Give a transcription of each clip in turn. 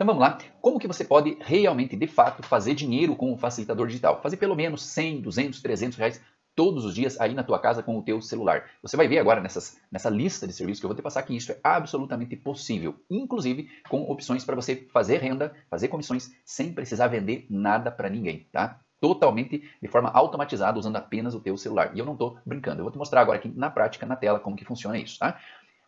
Então vamos lá, como que você pode realmente, de fato, fazer dinheiro com o facilitador digital? Fazer pelo menos 100, 200, 300 reais todos os dias aí na tua casa com o teu celular. Você vai ver agora nessas, nessa lista de serviços que eu vou te passar que isso é absolutamente possível, inclusive com opções para você fazer renda, fazer comissões sem precisar vender nada para ninguém, tá? Totalmente de forma automatizada usando apenas o teu celular. E eu não estou brincando, eu vou te mostrar agora aqui na prática, na tela, como que funciona isso, tá?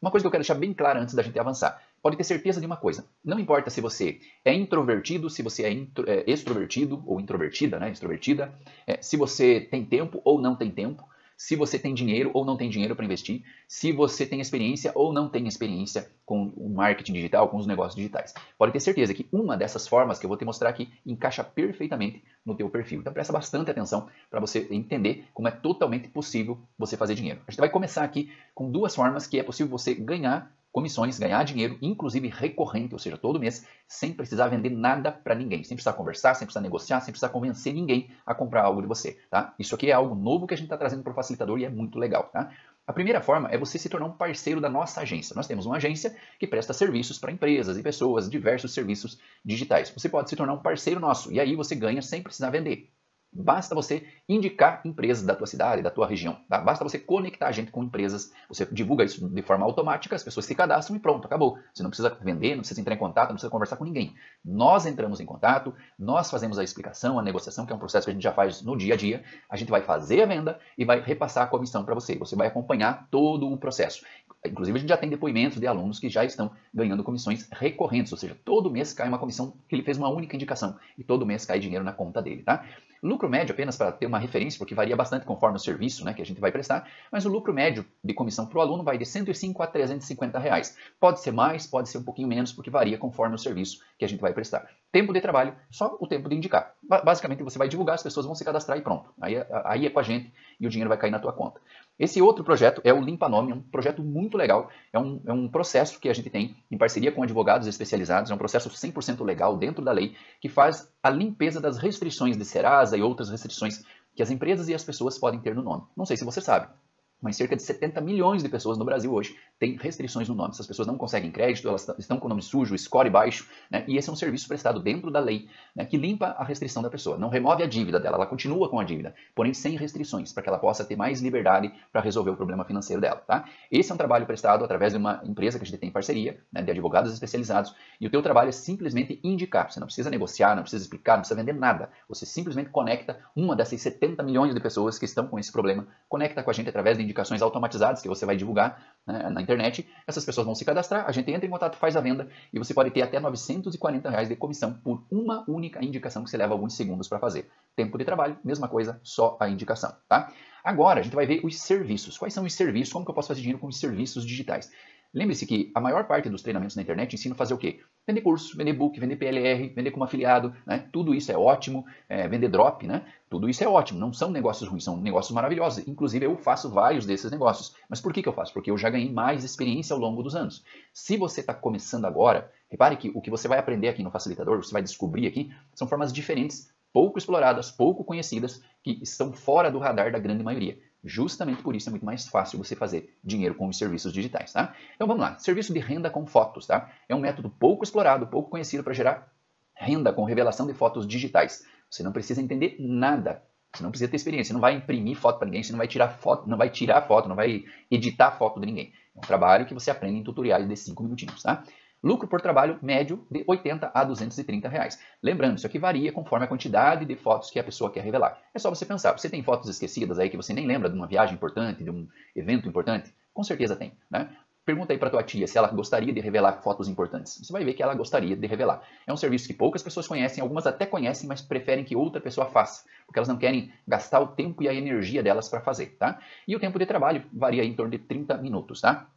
Uma coisa que eu quero deixar bem clara antes da gente avançar. Pode ter certeza de uma coisa. Não importa se você é introvertido, se você é, intro, é extrovertido ou introvertida, né? Extrovertida, é, se você tem tempo ou não tem tempo, se você tem dinheiro ou não tem dinheiro para investir, se você tem experiência ou não tem experiência com o marketing digital, com os negócios digitais. Pode ter certeza que uma dessas formas que eu vou te mostrar aqui encaixa perfeitamente no teu perfil. Então presta bastante atenção para você entender como é totalmente possível você fazer dinheiro. A gente vai começar aqui com duas formas que é possível você ganhar comissões, ganhar dinheiro, inclusive recorrente, ou seja, todo mês, sem precisar vender nada para ninguém, sem precisar conversar, sem precisar negociar, sem precisar convencer ninguém a comprar algo de você, tá? Isso aqui é algo novo que a gente está trazendo para o facilitador e é muito legal, tá? A primeira forma é você se tornar um parceiro da nossa agência. Nós temos uma agência que presta serviços para empresas e pessoas, diversos serviços digitais. Você pode se tornar um parceiro nosso e aí você ganha sem precisar vender. Basta você indicar empresas da tua cidade, da tua região. Tá? Basta você conectar a gente com empresas. Você divulga isso de forma automática, as pessoas se cadastram e pronto, acabou. Você não precisa vender, não precisa entrar em contato, não precisa conversar com ninguém. Nós entramos em contato, nós fazemos a explicação, a negociação, que é um processo que a gente já faz no dia a dia. A gente vai fazer a venda e vai repassar a comissão para você. Você vai acompanhar todo o processo. Inclusive, a gente já tem depoimentos de alunos que já estão ganhando comissões recorrentes, ou seja, todo mês cai uma comissão que ele fez uma única indicação e todo mês cai dinheiro na conta dele, tá? Lucro médio, apenas para ter uma referência, porque varia bastante conforme o serviço né, que a gente vai prestar, mas o lucro médio de comissão para o aluno vai de 105 a 350 reais. Pode ser mais, pode ser um pouquinho menos, porque varia conforme o serviço que a gente vai prestar. Tempo de trabalho, só o tempo de indicar. Basicamente, você vai divulgar, as pessoas vão se cadastrar e pronto. Aí, aí é com a gente e o dinheiro vai cair na tua conta. Esse outro projeto é o Limpa Nome, é um projeto muito legal. É um, é um processo que a gente tem em parceria com advogados especializados, é um processo 100% legal dentro da lei, que faz a limpeza das restrições de Serasa e outras restrições que as empresas e as pessoas podem ter no nome. Não sei se você sabe, mas cerca de 70 milhões de pessoas no Brasil hoje têm restrições no nome. Essas pessoas não conseguem crédito, elas estão com o nome sujo, score baixo, né? e esse é um serviço prestado dentro da lei né? que limpa a restrição da pessoa. Não remove a dívida dela, ela continua com a dívida, porém sem restrições, para que ela possa ter mais liberdade para resolver o problema financeiro dela. Tá? Esse é um trabalho prestado através de uma empresa que a gente tem parceria, né? de advogados especializados, e o teu trabalho é simplesmente indicar. Você não precisa negociar, não precisa explicar, não precisa vender nada. Você simplesmente conecta uma dessas 70 milhões de pessoas que estão com esse problema, conecta com a gente através de indicações automatizadas que você vai divulgar né, na internet. Essas pessoas vão se cadastrar, a gente entra em contato, faz a venda e você pode ter até 940 reais de comissão por uma única indicação que você leva alguns segundos para fazer. Tempo de trabalho, mesma coisa, só a indicação, tá? Agora a gente vai ver os serviços. Quais são os serviços? Como que eu posso fazer dinheiro com os serviços digitais? Lembre-se que a maior parte dos treinamentos na internet ensina a fazer o quê? Vender curso, vender book, vender PLR, vender como afiliado, né? Tudo isso é ótimo, é, vender drop, né? Tudo isso é ótimo, não são negócios ruins, são negócios maravilhosos. Inclusive eu faço vários desses negócios. Mas por que, que eu faço? Porque eu já ganhei mais experiência ao longo dos anos. Se você está começando agora, repare que o que você vai aprender aqui no facilitador, você vai descobrir aqui, são formas diferentes, pouco exploradas, pouco conhecidas, que estão fora do radar da grande maioria. Justamente por isso é muito mais fácil você fazer dinheiro com os serviços digitais, tá? Então vamos lá, serviço de renda com fotos, tá? É um método pouco explorado, pouco conhecido para gerar renda com revelação de fotos digitais. Você não precisa entender nada, você não precisa ter experiência, você não vai imprimir foto para ninguém, você não vai tirar foto, não vai tirar foto, não vai editar foto de ninguém. É um trabalho que você aprende em tutoriais de 5 minutinhos, tá? Lucro por trabalho médio de 80 a 230 reais. Lembrando, isso aqui varia conforme a quantidade de fotos que a pessoa quer revelar. É só você pensar, você tem fotos esquecidas aí que você nem lembra de uma viagem importante, de um evento importante? Com certeza tem, né? Pergunta aí para tua tia se ela gostaria de revelar fotos importantes. Você vai ver que ela gostaria de revelar. É um serviço que poucas pessoas conhecem, algumas até conhecem, mas preferem que outra pessoa faça, porque elas não querem gastar o tempo e a energia delas para fazer, tá? E o tempo de trabalho varia em torno de 30 minutos, tá?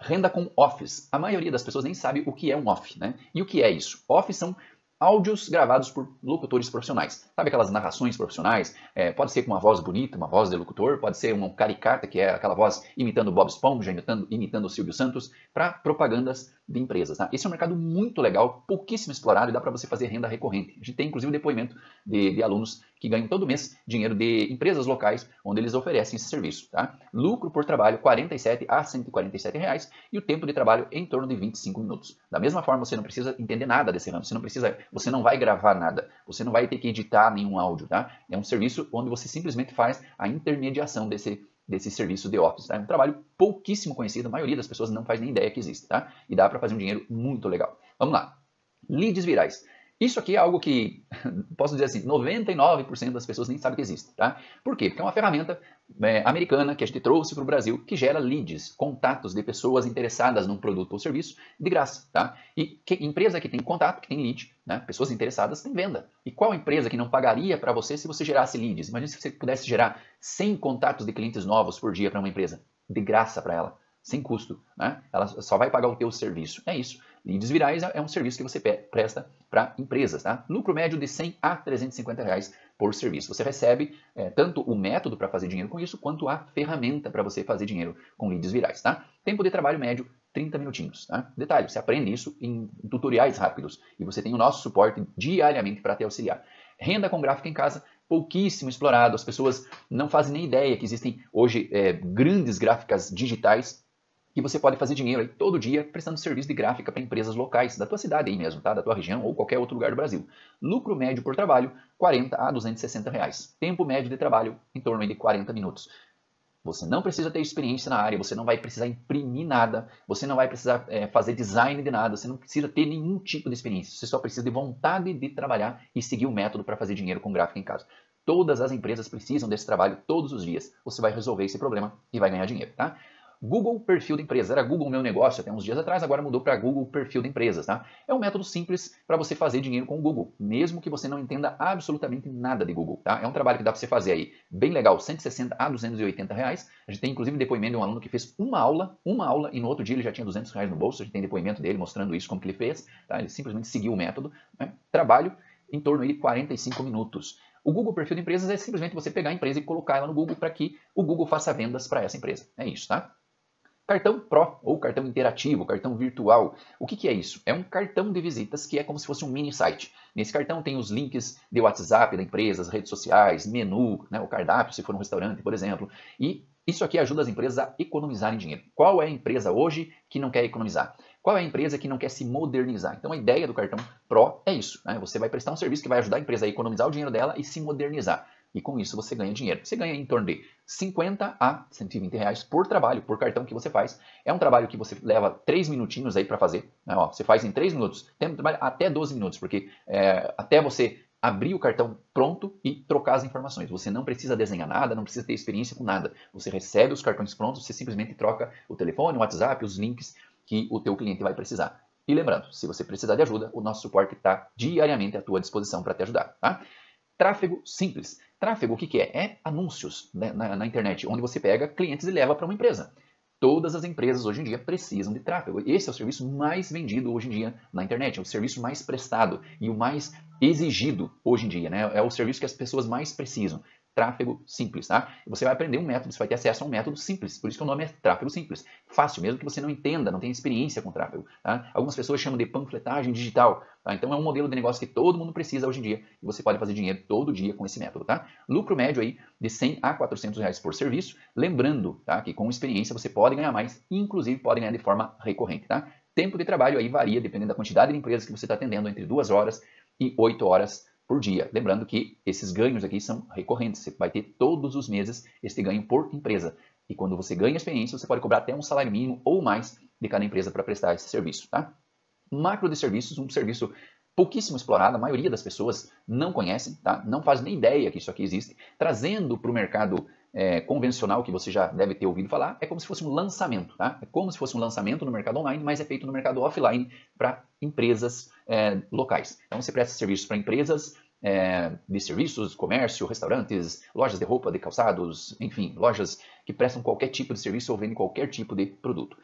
Renda com Office. A maioria das pessoas nem sabe o que é um Office, né? E o que é isso? Office são áudios gravados por locutores profissionais. Sabe aquelas narrações profissionais? É, pode ser com uma voz bonita, uma voz de locutor, pode ser uma caricata, que é aquela voz imitando Bob Esponja, imitando, imitando o Silvio Santos, para propagandas de empresas. Tá? Esse é um mercado muito legal, pouquíssimo explorado e dá para você fazer renda recorrente. A gente tem inclusive depoimento de, de, alunos que ganham todo mês dinheiro de empresas locais onde eles oferecem esse serviço. Tá? Lucro por trabalho, 47 a 147 reais e o tempo de trabalho em torno de 25 minutos. Da mesma forma, você não precisa entender nada desse ramo, você não precisa, você não vai gravar nada, você não vai ter que editar nenhum áudio. Tá? É um serviço onde você simplesmente faz a intermediação desse desse serviço de Office. Tá? É um trabalho pouquíssimo conhecido, a maioria das pessoas não faz nem ideia que existe, tá? E dá para fazer um dinheiro muito legal. Vamos lá. Leads virais. Isso aqui é algo que, posso dizer assim, 99% das pessoas nem sabem que existe, tá? Por quê? Porque é uma ferramenta é, americana que a gente trouxe para o Brasil que gera leads, contatos de pessoas interessadas num produto ou serviço de graça, tá? E que empresa que tem contato, que tem lead, né? Pessoas interessadas tem venda. E qual empresa que não pagaria para você se você gerasse leads? Imagina se você pudesse gerar 100 contatos de clientes novos por dia para uma empresa, de graça para ela sem custo. Né? Ela só vai pagar o teu serviço. É isso. Leads virais é um serviço que você presta para empresas. Tá? Lucro médio de 100 a 350 reais por serviço. Você recebe é, tanto o método para fazer dinheiro com isso, quanto a ferramenta para você fazer dinheiro com leads virais. Tá? Tempo de trabalho médio 30 minutinhos. Tá? Detalhe, você aprende isso em tutoriais rápidos e você tem o nosso suporte diariamente para te auxiliar. Renda com gráfica em casa, pouquíssimo explorado. As pessoas não fazem nem ideia que existem hoje é, grandes gráficas digitais que você pode fazer dinheiro aí todo dia prestando serviço de gráfica para empresas locais da tua cidade aí mesmo, tá? Da tua região ou qualquer outro lugar do Brasil. Lucro médio por trabalho, 40 a 260 reais. Tempo médio de trabalho, em torno de 40 minutos. Você não precisa ter experiência na área, você não vai precisar imprimir nada, você não vai precisar é, fazer design de nada, você não precisa ter nenhum tipo de experiência. Você só precisa de vontade de trabalhar e seguir o método para fazer dinheiro com gráfica em casa. Todas as empresas precisam desse trabalho todos os dias. Você vai resolver esse problema e vai ganhar dinheiro, tá? Google Perfil de Empresa. Era Google Meu Negócio até uns dias atrás, agora mudou para Google Perfil de Empresas. Tá? É um método simples para você fazer dinheiro com o Google, mesmo que você não entenda absolutamente nada de Google. Tá? É um trabalho que dá para você fazer aí bem legal, 160 a 280 reais. A gente tem inclusive depoimento de um aluno que fez uma aula, uma aula, e no outro dia ele já tinha 200 reais no bolso. A gente tem depoimento dele mostrando isso, como que ele fez. Tá? Ele simplesmente seguiu o método. Né? Trabalho em torno de 45 minutos. O Google Perfil de Empresas é simplesmente você pegar a empresa e colocar ela no Google para que o Google faça vendas para essa empresa. É isso, tá? Cartão Pro ou cartão interativo, cartão virtual. O que, que, é isso? É um cartão de visitas que é como se fosse um mini site. Nesse cartão tem os links de WhatsApp da empresa, as redes sociais, menu, né, o cardápio se for um restaurante, por exemplo. E isso aqui ajuda as empresas a economizarem dinheiro. Qual é a empresa hoje que não quer economizar? Qual é a empresa que não quer se modernizar? Então a ideia do cartão Pro é isso. Né? Você vai prestar um serviço que vai ajudar a empresa a economizar o dinheiro dela e se modernizar e com isso você ganha dinheiro. Você ganha em torno de 50 a 120 reais por trabalho, por cartão que você faz. É um trabalho que você leva 3 minutinhos aí para fazer. Né? Ó, você faz em 3 minutos, tem trabalho até 12 minutos, porque é, até você abrir o cartão pronto e trocar as informações. Você não precisa desenhar nada, não precisa ter experiência com nada. Você recebe os cartões prontos, você simplesmente troca o telefone, o WhatsApp, os links que o teu cliente vai precisar. E lembrando, se você precisar de ajuda, o nosso suporte está diariamente à tua disposição para te ajudar. Tá? Tráfego simples. Tráfego, o que, que é? É anúncios né, na, na internet, onde você pega clientes e leva para uma empresa. Todas as empresas hoje em dia precisam de tráfego. Esse é o serviço mais vendido hoje em dia na internet, é o serviço mais prestado e o mais exigido hoje em dia. Né? É o serviço que as pessoas mais precisam tráfego simples, tá? Você vai aprender um método, você vai ter acesso a um método simples, por isso que o nome é tráfego simples. Fácil, mesmo que você não entenda, não tenha experiência com tráfego, tá? Algumas pessoas chamam de panfletagem digital, tá? Então é um modelo de negócio que todo mundo precisa hoje em dia e você pode fazer dinheiro todo dia com esse método, tá? Lucro médio aí de 100 a 400 reais por serviço, lembrando, tá? Que com experiência você pode ganhar mais, inclusive pode ganhar de forma recorrente, tá? Tempo de trabalho aí varia dependendo da quantidade de empresas que você está atendendo, entre duas horas e oito horas por dia. Lembrando que esses ganhos aqui são recorrentes, você vai ter todos os meses este ganho por empresa. E quando você ganha experiência, você pode cobrar até um salário mínimo ou mais de cada empresa para prestar esse serviço. Tá? Macro de serviços, um serviço pouquíssimo explorado, a maioria das pessoas não conhecem, tá? não faz nem ideia que isso aqui existe. Trazendo para o mercado é, convencional, que você já deve ter ouvido falar, é como se fosse um lançamento. Tá? É como se fosse um lançamento no mercado online, mas é feito no mercado offline para empresas é, locais. Então você presta serviços para empresas é, de serviços, comércio, restaurantes, lojas de roupa, de calçados, enfim, lojas que prestam qualquer tipo de serviço ou vendem qualquer tipo de produto.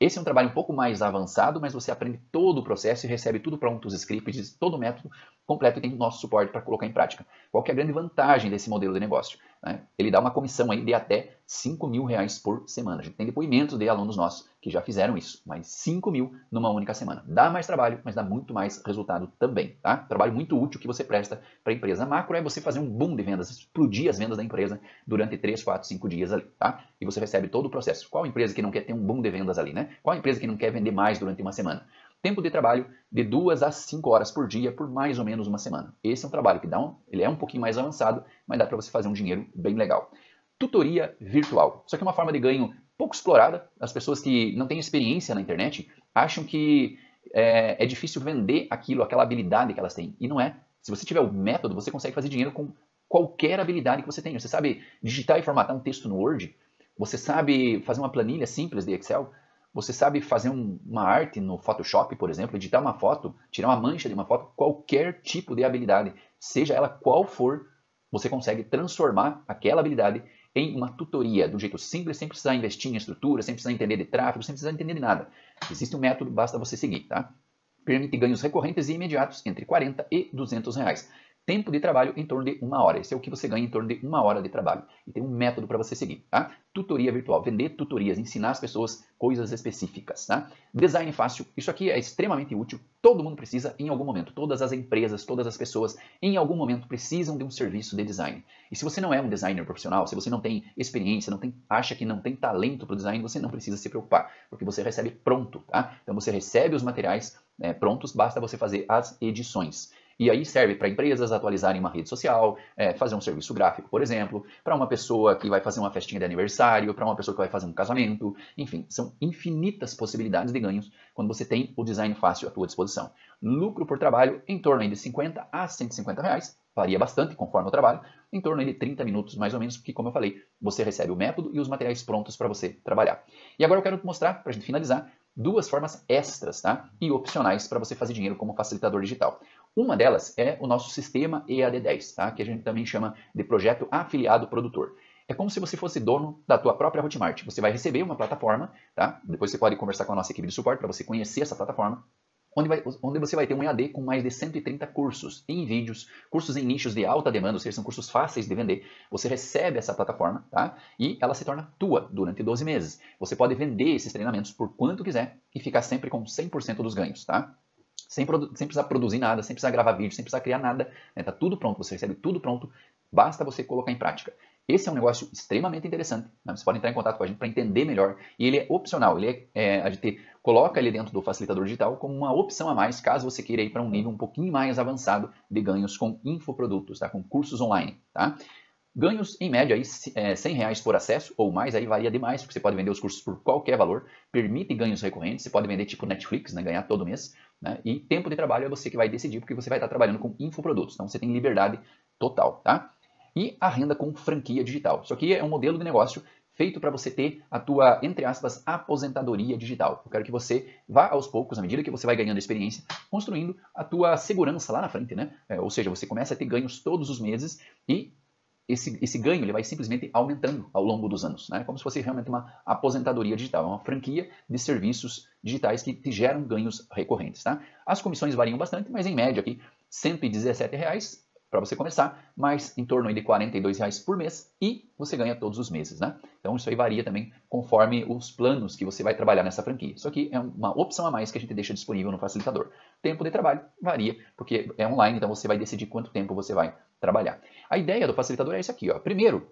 Esse é um trabalho um pouco mais avançado, mas você aprende todo o processo e recebe tudo pronto, os scripts, todo o método completo e tem o nosso suporte para colocar em prática. Qual é a grande vantagem desse modelo de negócio? Né? Ele dá uma comissão aí de até 5 mil reais por semana. A gente tem depoimentos de alunos nossos que já fizeram isso, mais 5 mil numa única semana. Dá mais trabalho, mas dá muito mais resultado também, tá? Trabalho muito útil que você presta para a empresa. Macro é você fazer um boom de vendas, explodir as vendas da empresa durante 3, 4, 5 dias ali, tá? E você recebe todo o processo. Qual empresa que não quer ter um boom de vendas ali, né? Qual empresa que não quer vender mais durante uma semana? Tempo de trabalho de 2 a 5 horas por dia por mais ou menos uma semana. Esse é um trabalho que dá um, ele é um pouquinho mais avançado, mas dá para você fazer um dinheiro bem legal. Tutoria virtual. Isso aqui é uma forma de ganho pouco explorada. As pessoas que não têm experiência na internet acham que é, é difícil vender aquilo, aquela habilidade que elas têm. E não é. Se você tiver o método, você consegue fazer dinheiro com qualquer habilidade que você tenha. Você sabe digitar e formatar um texto no Word? Você sabe fazer uma planilha simples de Excel? Você sabe fazer um, uma arte no Photoshop, por exemplo, editar uma foto, tirar uma mancha de uma foto, qualquer tipo de habilidade, seja ela qual for, você consegue transformar aquela habilidade em uma tutoria, do jeito simples, sem precisar investir em estrutura, sem precisar entender de tráfego, sem precisar entender de nada. Existe um método, basta você seguir, tá? Permite ganhos recorrentes e imediatos entre 40 e 200 reais. Tempo de trabalho em torno de uma hora. Esse é o que você ganha em torno de uma hora de trabalho. E tem um método para você seguir, tá? Tutoria virtual. Vender tutorias, ensinar as pessoas coisas específicas, tá? Design fácil. Isso aqui é extremamente útil. Todo mundo precisa em algum momento. Todas as empresas, todas as pessoas, em algum momento precisam de um serviço de design. E se você não é um designer profissional, se você não tem experiência, não tem, acha que não tem talento para o design, você não precisa se preocupar, porque você recebe pronto, tá? Então você recebe os materiais né, prontos, basta você fazer as edições. E aí serve para empresas atualizarem uma rede social, é, fazer um serviço gráfico, por exemplo, para uma pessoa que vai fazer uma festinha de aniversário, para uma pessoa que vai fazer um casamento, enfim, são infinitas possibilidades de ganhos quando você tem o design fácil à tua disposição. Lucro por trabalho em torno de 50 a 150 reais, varia bastante conforme o trabalho, em torno de 30 minutos mais ou menos, porque como eu falei, você recebe o método e os materiais prontos para você trabalhar. E agora eu quero te mostrar, para a gente finalizar, duas formas extras tá? e opcionais para você fazer dinheiro como facilitador digital. Uma delas é o nosso sistema EAD10, tá? que a gente também chama de projeto afiliado produtor. É como se você fosse dono da tua própria Hotmart. Você vai receber uma plataforma, tá? Depois você pode conversar com a nossa equipe de suporte para você conhecer essa plataforma, onde, vai, onde, você vai ter um EAD com mais de 130 cursos em vídeos, cursos em nichos de alta demanda, ou seja, são cursos fáceis de vender. Você recebe essa plataforma, tá? E ela se torna tua durante 12 meses. Você pode vender esses treinamentos por quanto quiser e ficar sempre com 100% dos ganhos, tá? Sem, sem, precisar produzir nada, sem precisar gravar vídeo, sem precisar criar nada. Né? Tá tudo pronto, você recebe tudo pronto, basta você colocar em prática. Esse é um negócio extremamente interessante. Né? Você pode entrar em contato com a gente para entender melhor. E ele é opcional. Ele é, é, a gente coloca ele dentro do facilitador digital como uma opção a mais, caso você queira ir para um nível um pouquinho mais avançado de ganhos com infoprodutos, tá? com cursos online. Tá? Ganhos, em média, aí, é, 100 reais por acesso ou mais, aí varia demais, porque você pode vender os cursos por qualquer valor, permite ganhos recorrentes, você pode vender tipo Netflix, né, ganhar todo mês, né, e tempo de trabalho é você que vai decidir, porque você vai estar trabalhando com infoprodutos, então você tem liberdade total, tá? E a renda com franquia digital. Isso aqui é um modelo de negócio feito para você ter a tua, entre aspas, aposentadoria digital. Eu quero que você vá aos poucos, à medida que você vai ganhando experiência, construindo a tua segurança lá na frente, né? É, ou seja, você começa a ter ganhos todos os meses e esse, esse ganho ele vai simplesmente aumentando ao longo dos anos, né? como se fosse realmente uma aposentadoria digital, uma franquia de serviços digitais que te geram ganhos recorrentes. Tá? As comissões variam bastante, mas em média aqui, 117 reais para você começar, mais em torno de 42 reais por mês e você ganha todos os meses. Né? Então isso aí varia também conforme os planos que você vai trabalhar nessa franquia. Isso aqui é uma opção a mais que a gente deixa disponível no facilitador. Tempo de trabalho varia, porque é online, então você vai decidir quanto tempo você vai trabalhar. A ideia do facilitador é isso aqui. Ó. Primeiro,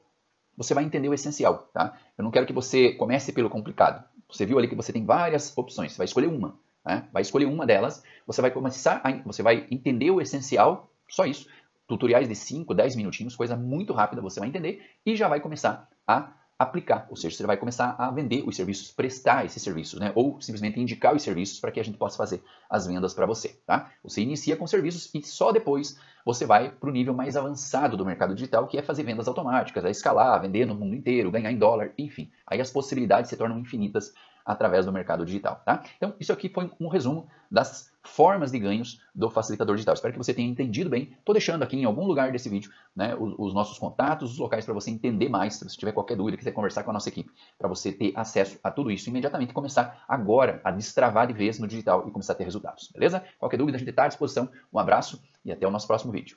você vai entender o essencial. Tá? Eu não quero que você comece pelo complicado. Você viu ali que você tem várias opções. Você vai escolher uma. Né? Vai escolher uma delas. Você vai começar, a, você vai entender o essencial. Só isso. Tutoriais de 5, 10 minutinhos, coisa muito rápida, você vai entender e já vai começar a aplicar, ou seja, você vai começar a vender os serviços, prestar esses serviços, né? ou simplesmente indicar os serviços para que a gente possa fazer as vendas para você. Tá? Você inicia com serviços e só depois você vai para o nível mais avançado do mercado digital, que é fazer vendas automáticas, é escalar, vender no mundo inteiro, ganhar em dólar, enfim. Aí as possibilidades se tornam infinitas através do mercado digital. Tá? Então, isso aqui foi um resumo das formas de ganhos do facilitador digital. Espero que você tenha entendido bem. Estou deixando aqui em algum lugar desse vídeo né, os, os, nossos contatos, os locais para você entender mais. Se você tiver qualquer dúvida, quiser conversar com a nossa equipe, para você ter acesso a tudo isso imediatamente e começar agora a destravar de vez no digital e começar a ter resultados. Beleza? Qualquer dúvida, a gente está à disposição. Um abraço e até o nosso próximo vídeo.